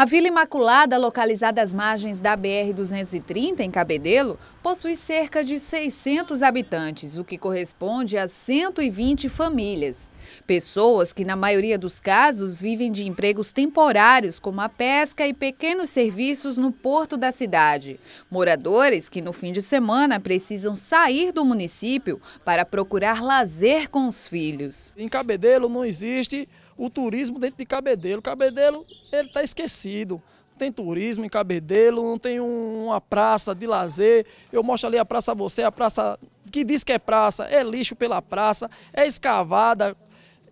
A Vila Imaculada, localizada às margens da BR-230, em Cabedelo, possui cerca de 600 habitantes, o que corresponde a 120 famílias. Pessoas que, na maioria dos casos, vivem de empregos temporários, como a pesca e pequenos serviços no porto da cidade. Moradores que, no fim de semana, precisam sair do município para procurar lazer com os filhos. Em Cabedelo não existe o turismo dentro de Cabedelo. Cabedelo ele está esquecido. Não tem turismo em Cabedelo, não tem um, uma praça de lazer. Eu mostro ali a praça a você, a praça que diz que é praça, é lixo pela praça, é escavada,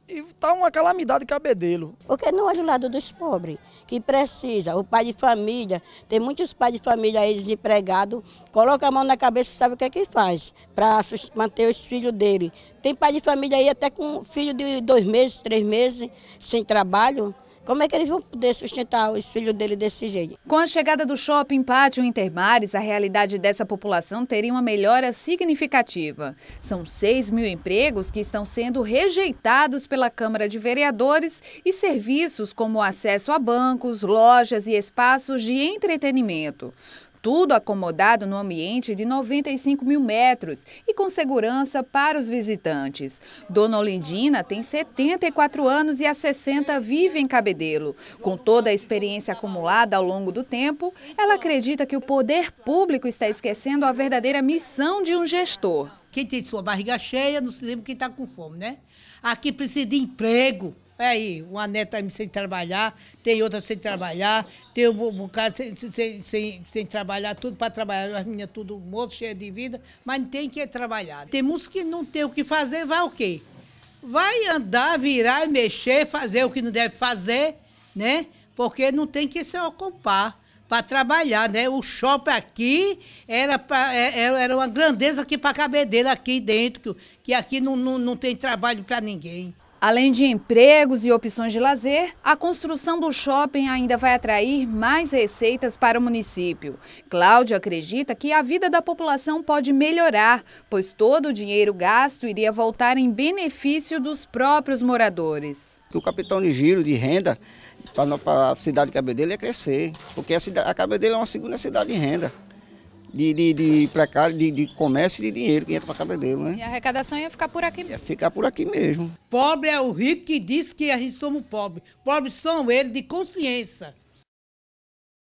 e está uma calamidade cabedelo. Porque não olha o lado dos pobres, que precisa. O pai de família, tem muitos pais de família aí desempregados, coloca a mão na cabeça e sabe o que é que faz para manter os filhos dele. Tem pai de família aí até com filho de dois meses, três meses, sem trabalho. Como é que eles vão poder sustentar os filhos dele desse jeito? Com a chegada do shopping Pátio Intermares, a realidade dessa população teria uma melhora significativa. São 6 mil empregos que estão sendo rejeitados pela Câmara de Vereadores e serviços como acesso a bancos, lojas e espaços de entretenimento. Tudo acomodado no ambiente de 95 mil metros e com segurança para os visitantes. Dona Olindina tem 74 anos e há 60 vive em Cabedelo. Com toda a experiência acumulada ao longo do tempo, ela acredita que o poder público está esquecendo a verdadeira missão de um gestor. Quem tem sua barriga cheia não se lembra quem está com fome, né? Aqui precisa de emprego. É aí, uma neta sem trabalhar, tem outra sem trabalhar, tem um bocado sem, sem, sem, sem trabalhar, tudo para trabalhar, as meninas tudo moço, cheia de vida, mas não tem que trabalhar. Tem músicos que não tem o que fazer, vai o quê? Vai andar, virar e mexer, fazer o que não deve fazer, né? Porque não tem que se ocupar para trabalhar, né? O shopping aqui era, pra, é, é, era uma grandeza aqui para caber dele aqui dentro, que aqui não, não, não tem trabalho para ninguém. Além de empregos e opções de lazer, a construção do shopping ainda vai atrair mais receitas para o município. Cláudia acredita que a vida da população pode melhorar, pois todo o dinheiro gasto iria voltar em benefício dos próprios moradores. O capitão de giro de renda para a cidade de Cabedelo ia crescer, porque a, cidade, a Cabedelo é uma segunda cidade de renda de, de, de precário, de, de comércio e de dinheiro que entra para Cabedelo, né? E a arrecadação ia ficar por aqui mesmo? Ia ficar por aqui mesmo. Pobre é o rico que diz que a gente somos pobres. Pobres são eles de consciência.